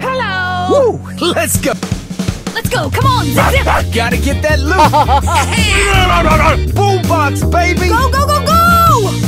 Hello! Woo! Let's go! Let's go, come on! Zip. Gotta get that loot! Boom box, baby! Go, go, go, go!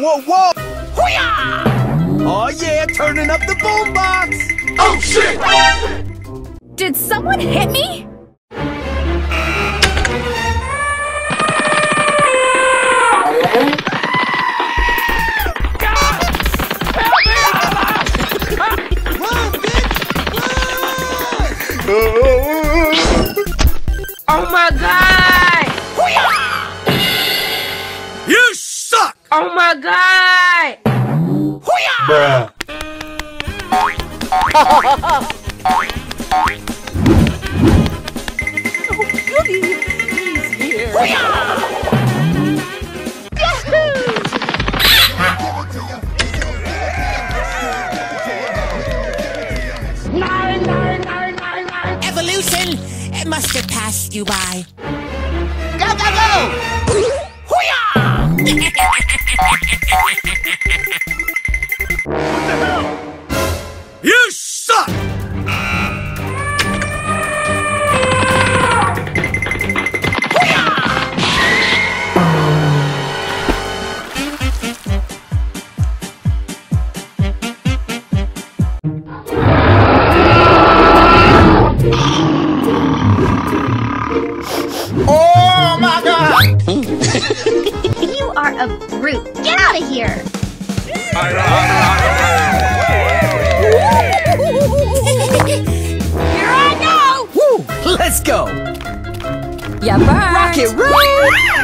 whoa, whoa! Hooyah! Oh yeah, turning up the boombox! Oh shit! Did someone hit me? what the hell? You suck! Groot, get out of here! here I go! Woo! Let's go! Yeah, Rocket Root!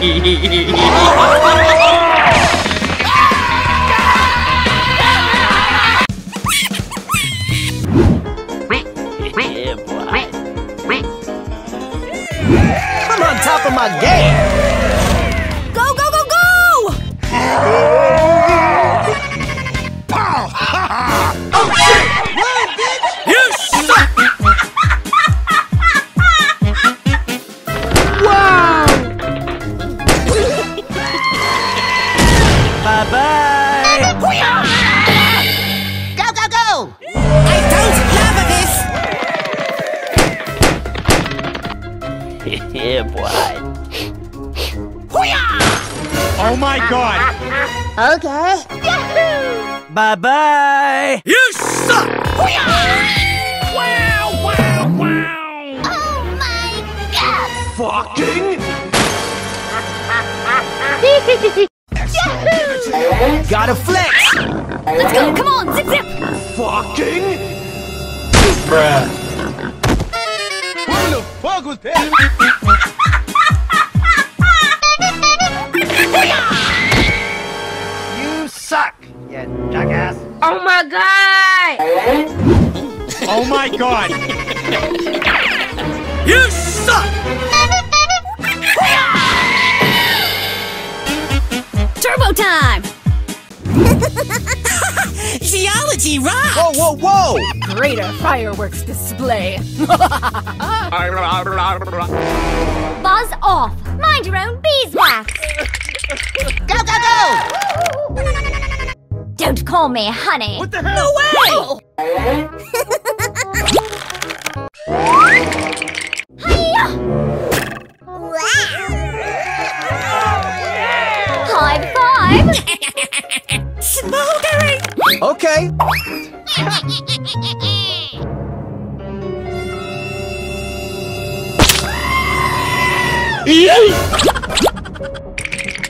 一一一一一一一一一一 Gotta flex! Let's go! Come on! Zip zip! Fucking! Bruh. What the fuck was that? you suck, you jackass. Oh my god! Oh my god! you suck! Turbo time! Geology rock! Whoa, whoa, whoa! Greater fireworks display. Buzz off! Mind your own beeswax! Go, go, go! Don't call me honey. What the hell? Hiya! High! Smoldering! Okay.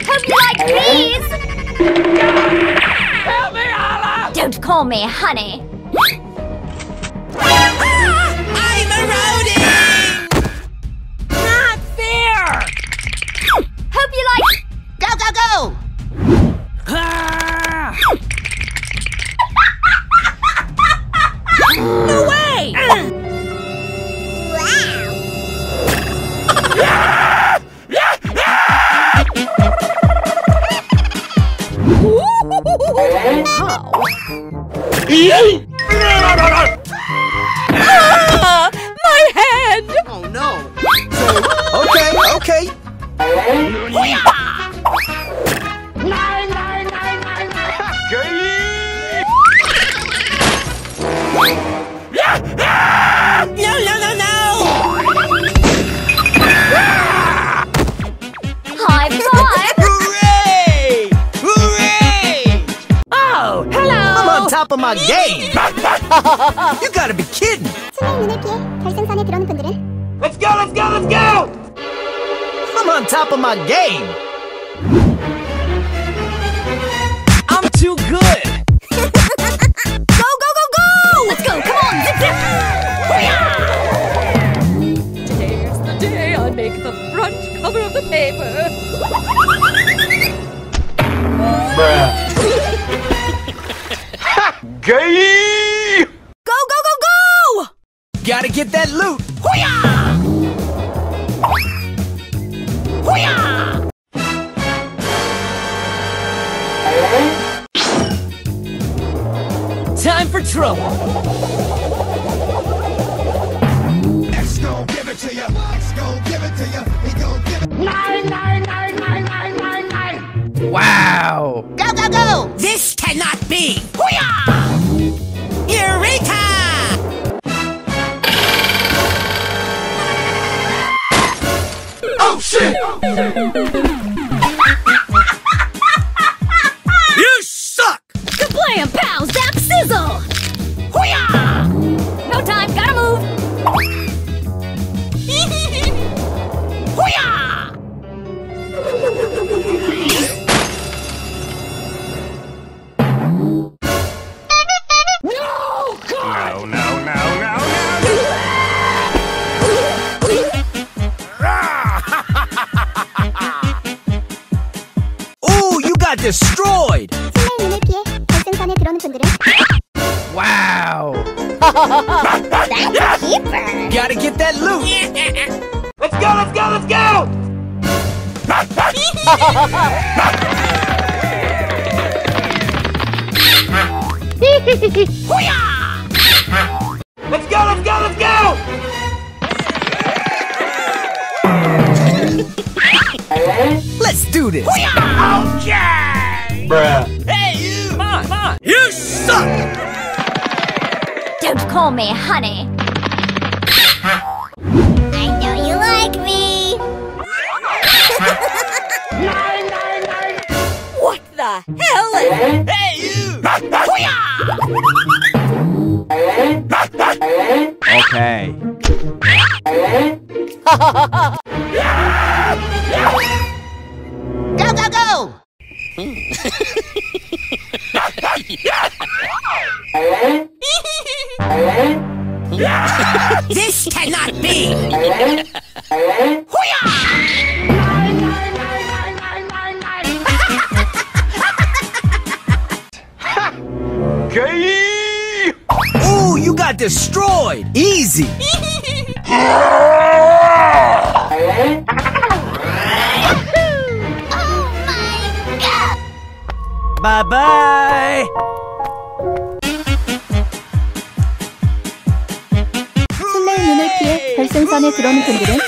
Hope you like bees! Help me, Allah! Don't call me honey. my game! you gotta be kidding! 수면 눈을 피해 결승선에 들어오는 분들은 Let's go, let's go, let's go! I'm on top of my game! I'm too good! Go, go, go, go! Let's go! Come on! Zip, zip! Today's the day I make the front cover of the paper. Gay! Go, go, go, go! Gotta get that loot! Time for trouble! X gon' give it to ya. X gon' give it to ya. He gon' give it. Wow! Go, go, go! This cannot be! Eureka! Oh shit! 결승선에 들어오는 분들은 Wow! Gotta get that loot! Let's go, let's go, let's go! let's go, let's go, let's go! Let's do this! Okay! Bruh. You suck! Don't call me honey. I know you like me. What the hell? is... Hey, you! Okay. This cannot be! Ooh, you got destroyed. Easy. Bye bye. 술래 선에 들어오는 분들은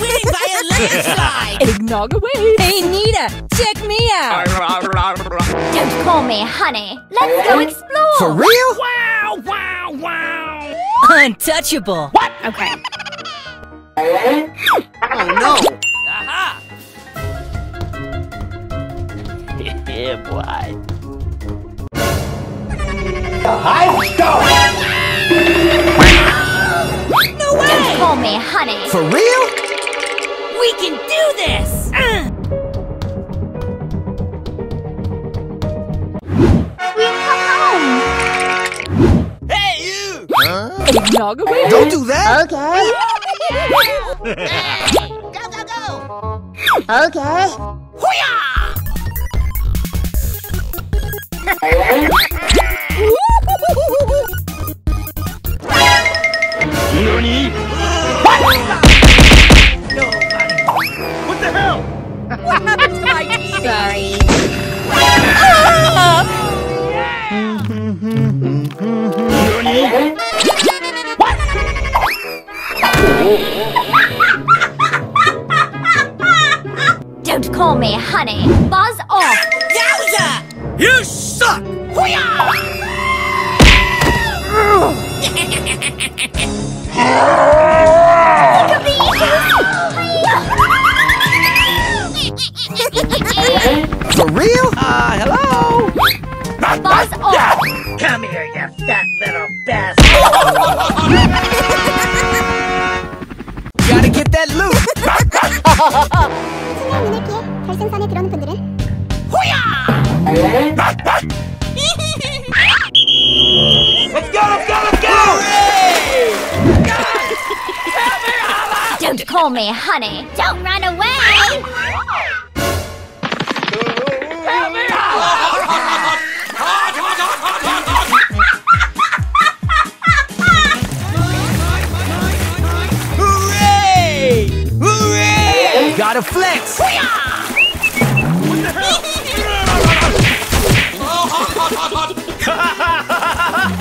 Winning by a landslide! Eggnog away. Hey, Nita, check me out. Don't call me honey. Let's go explore. For real? Untouchable. Okay. Oh no. yeah, boy. Don't For real? We can do this! Uh. We've come home. Hey, you. Eggnog away. Don't do that. Okay. Go, go, go! Okay. Sorry. Don't call me honey. Buzz off. Yowza! You suck. Buzz off. Come here, you fat little bastard! Gotta get that loot. 술래의 눈을 피해 결승선에 들어오는 분들은 Let's go, let's go, let's go. Don't call me honey. Don't run away.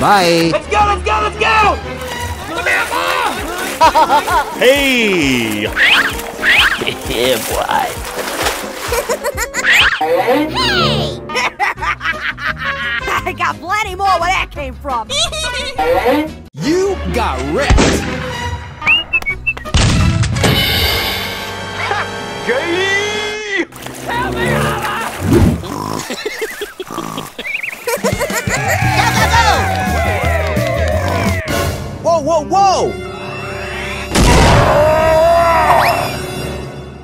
Bye. Let's go, let's go, let's go! Hey! yeah, boy. Hey! I got plenty more where that came from. You got wrecked. Whoa, whoa, whoa!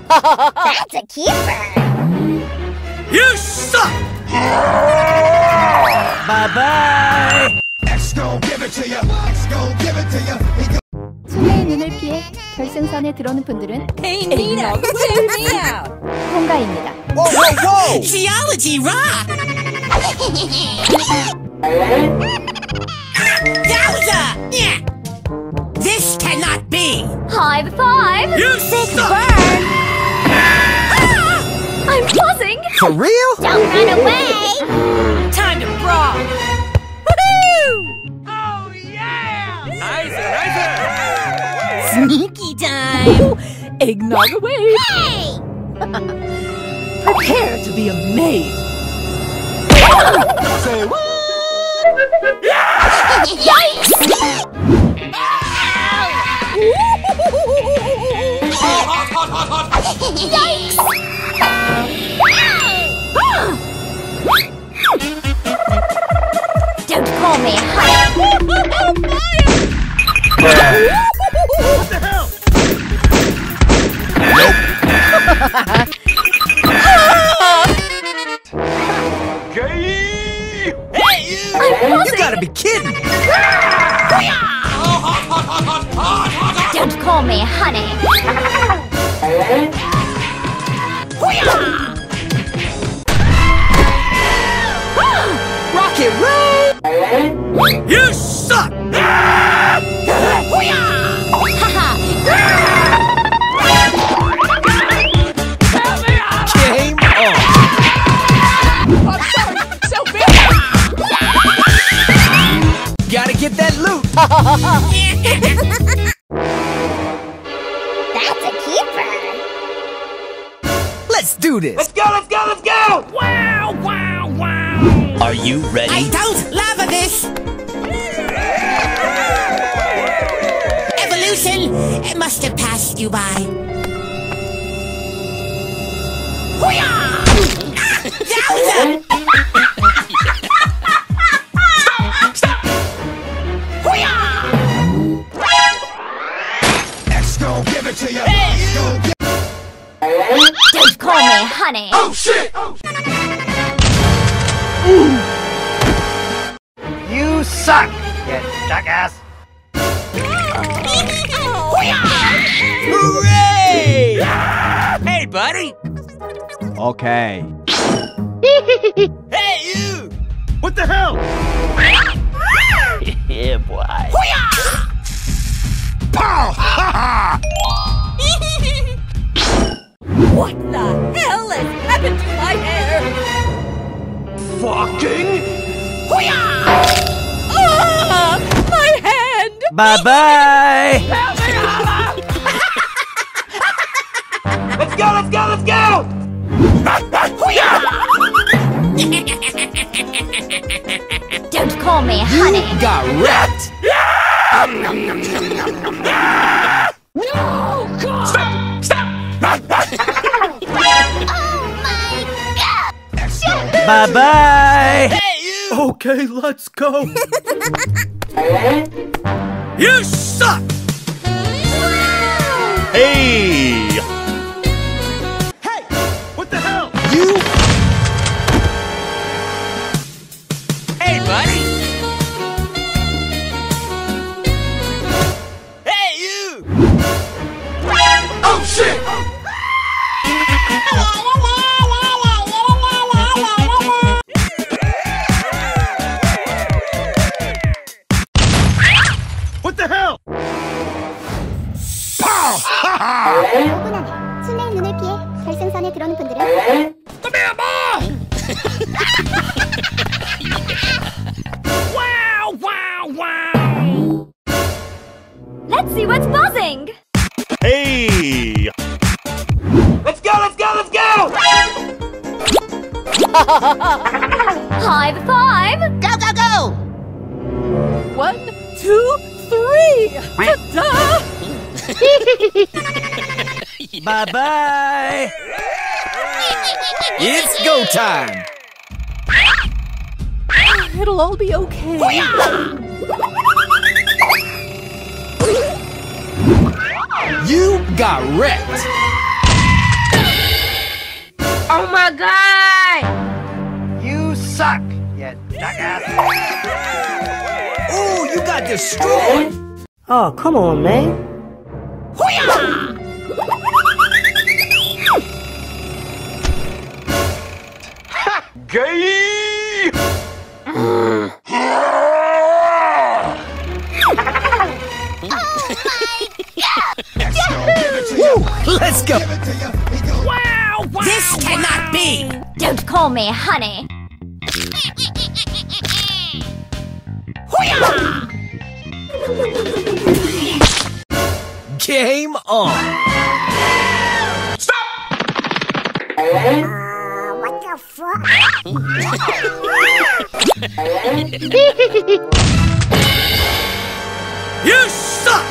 That's a keeper. You suck! bye bye! X gon' give it to you. X gon' give it to you. 술래의 눈을 피해 결승선에 들어오는 분들은 me out. 통과입니다. Whoa, whoa, whoa! Geology rock! Yowza! Yeah! This cannot be! High five. You Big suck! burn. Ah! I'm buzzing. For real? Don't run away. Time to brawl! Woohoo! Oh, yeah! Nice, nice! Sneaky time. Eggnog away. Hey! Prepare to be don't call me what the hell? You. you gotta be kidding! Ah! Don't call me honey. Don't call me honey. Oh, oh shit! Ooh, You suck, you jackass! Hooray! Hey, buddy! Okay. hey, you! What the hell? yeah, boy. Pow! Ha ha! What the hell has happened to my hair? Fucking! Ah! My hand! Bye bye! Let's go, let's go, let's go! Don't call me honey. You Got wrecked! X gon' Bye bye! Hey, you! Okay, let's go. you suck! Hey! Hey! What the hell? You! High five. Go, go, go! One, two, three! Ta-da! Bye bye! It's go time! It'll all be okay. You got wrecked! Oh my god! You got destroyed! Oh, come on, man. Gay! X gon' give it. Let's go! Give it to you. He gon' Wow, wow! This cannot be! Don't call me honey. Game on! Uh, what the fuck? You suck!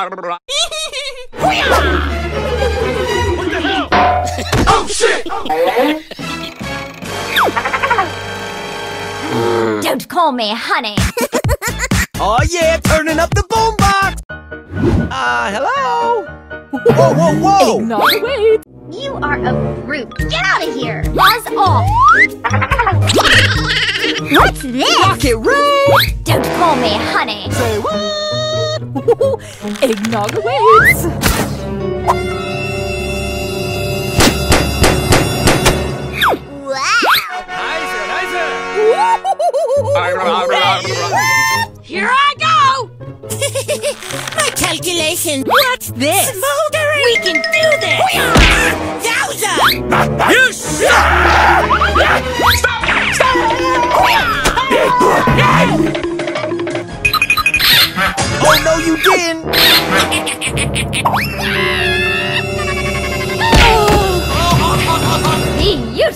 Oh shit! Don't call me honey. Oh yeah, turning up the boombox! Uh, hello? Whoa, whoa, whoa! Eggnog awaits. You are a brute. Get out of here. Buzz off! What's this? Rocket Ray! Don't call me honey. Say what? Eggnog awaits. Wow! Here I go. My calculation. What's this? Smoldering. We can do this. Yowza! You suck! Oh, no, you didn't!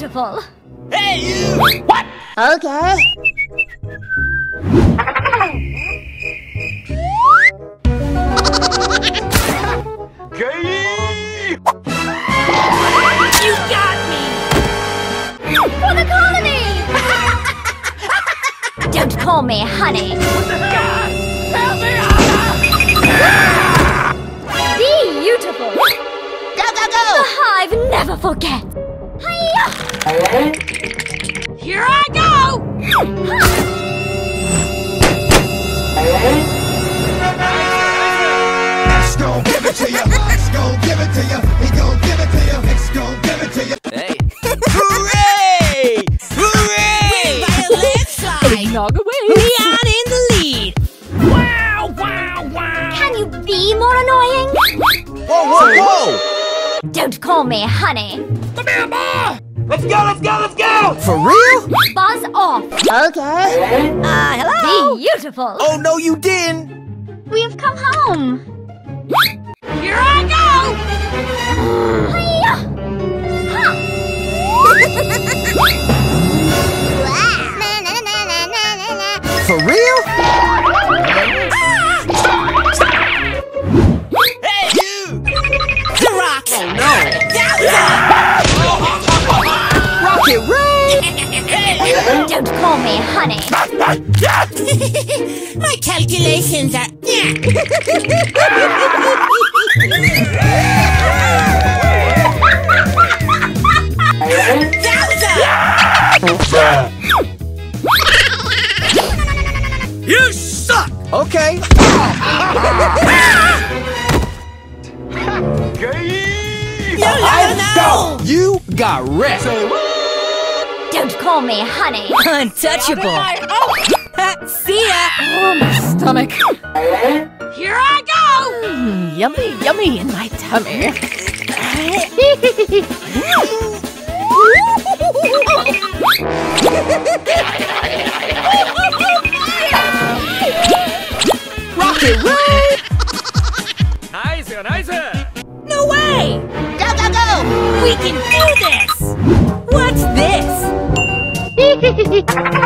Beautiful. Hey, you! Okay. Gay! You got me. For the colony! Don't call me honey. Beautiful. Go, go, go! The hive never forget. Hiya! Here I go. X gon' give it to you. X gon' give it to you. He gon' give it to you. X gon' give it to you. Hey! Hooray! Hooray! By a landslide. Eggnog We awaits. Whoa, whoa, whoa! Don't call me honey. Come here, boy! Let's go, let's go, let's go! For real? Buzz off. Okay. Uh, hello. Beautiful. Oh, no, you didn't! We have come home. Here I go. Hiya! Ha! For real? Ray! Call me honey. My calculations are. Yowza! You suck! Okay. No, no, no! You got wrecked. Call me honey. Untouchable. Ha, See ya. Oh, my stomach. Here I go. Mm, Yummy, yummy in my tummy. Rocket Man,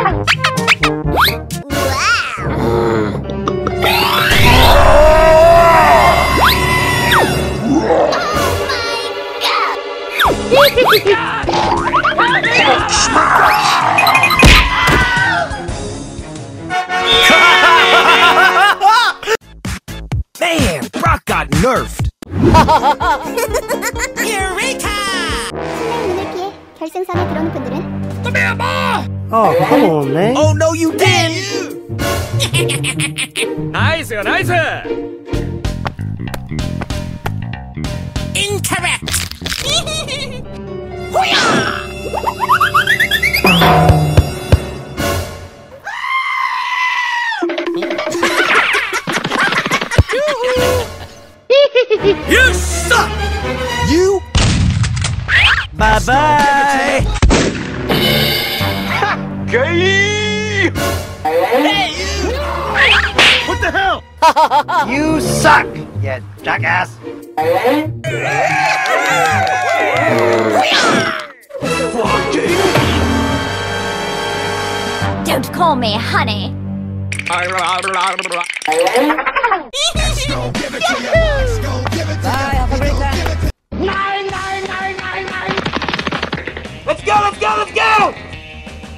You suck! You? Bye bye! Gay! What the hell? You suck, you jackass! Don't call me honey. X gon' give it to you.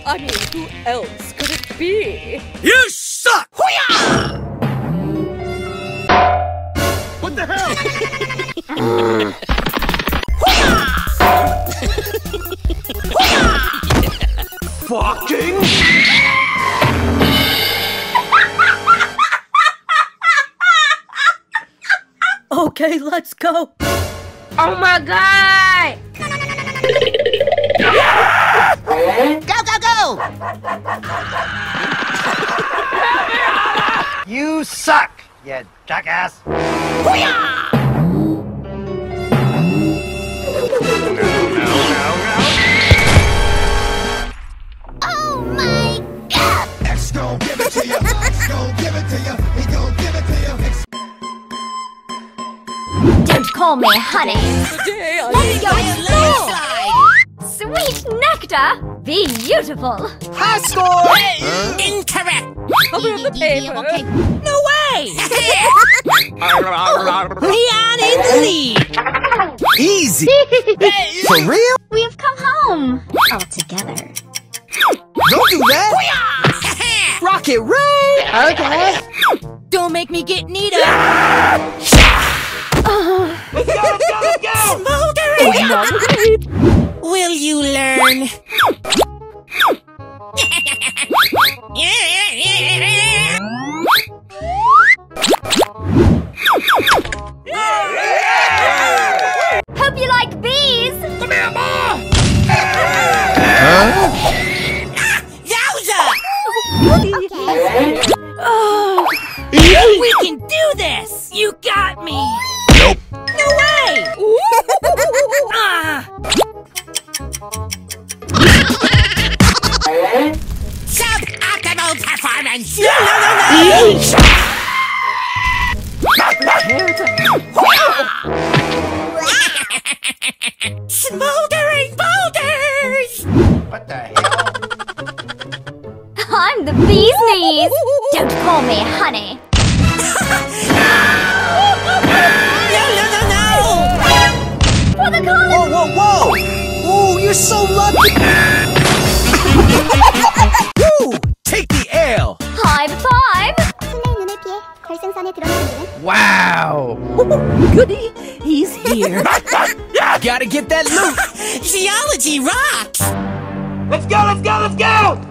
I mean, who else could it be? You suck! What What the hell? Fucking! Okay, let's go. Oh my god! You suck, you jackass! Oh my god! X gon' give it to you. X gon' give it to you. He gon' give it to you. X Don't call me honey. The day I Let's go explore! Sweet nectar! Beautiful! High score! Incorrect! cover the paper. No way! Leon in the lead! Easy! For real? We've come home. All together. Don't do that! Rocket Ray! Okay. Don't make me get Nita! Let's go, go, go! Smoker Smoldering! Will you learn? You're so lucky! Woo! Take the L! High five! Wow! Goody, he's here. Gotta get that loot! Geology rocks! Let's go, let's go, let's go!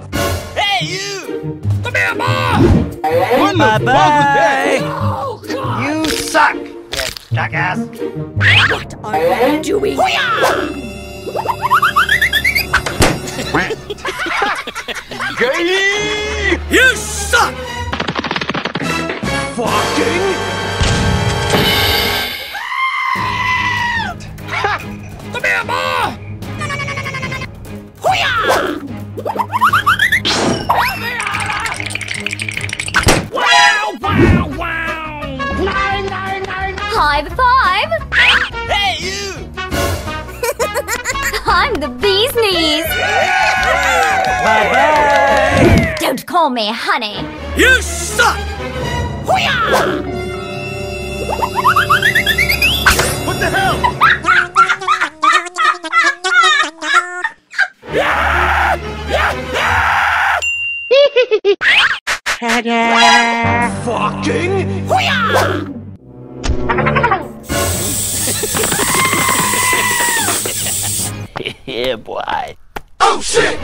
Hey, you! Come here, Ma! Hey, bye bye! Oh, You suck, you jackass! What are you doing? Gay! You suck! Fucking! Come here, Ma! Wow, wow, wow! High five! Hey, you! I'm the bee's knees! Bye bye! Don't call me honey! You suck! What the hell? Fucking! yeah, boy. Oh shit!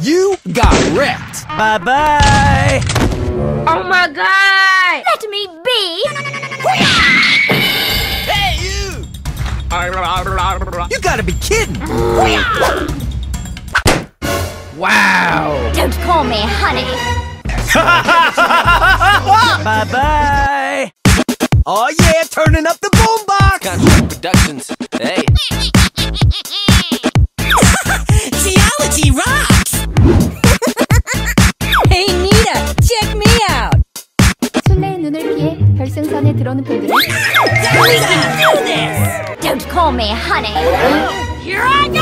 You got wrecked. Bye bye. Oh my god! Let me be! Hey, you! You gotta be kidding! wow! Don't call me honey! bye bye! Oh yeah, turning up the boombox! Contract Productions. Hey. Geology rocks! Hey, Nita, check me out. 술래의 눈을 피해 결승선에 들어오는 분들은 We can do this! Don't call me honey! Here I go!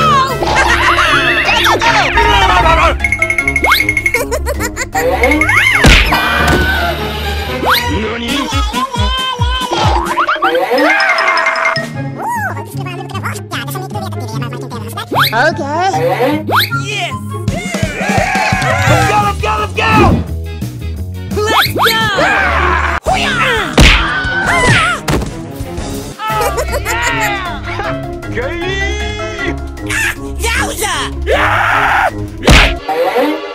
Okay. Yes! Let's go, let's go, let's go! Let's go! Ah! Yeah. Oh, yeah! okay. ah, Yowza! Yeah!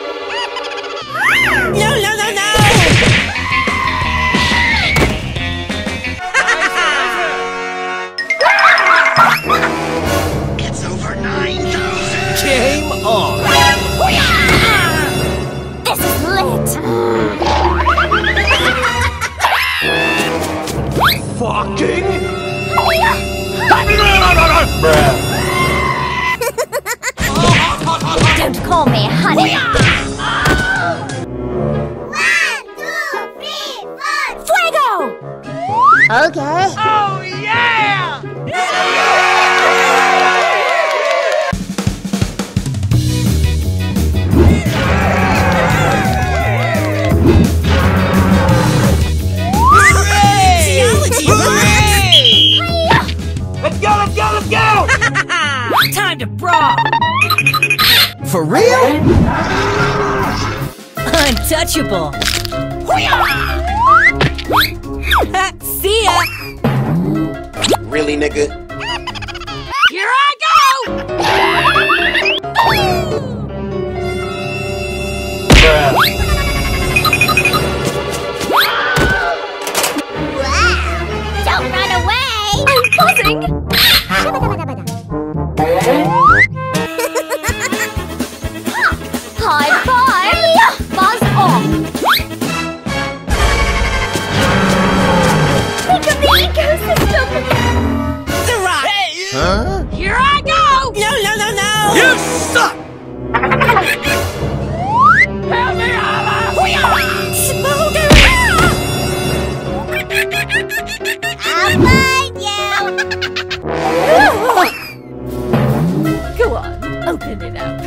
silly nigga. Here I go! wow! Don't run away! I'm buzzing! busting it out.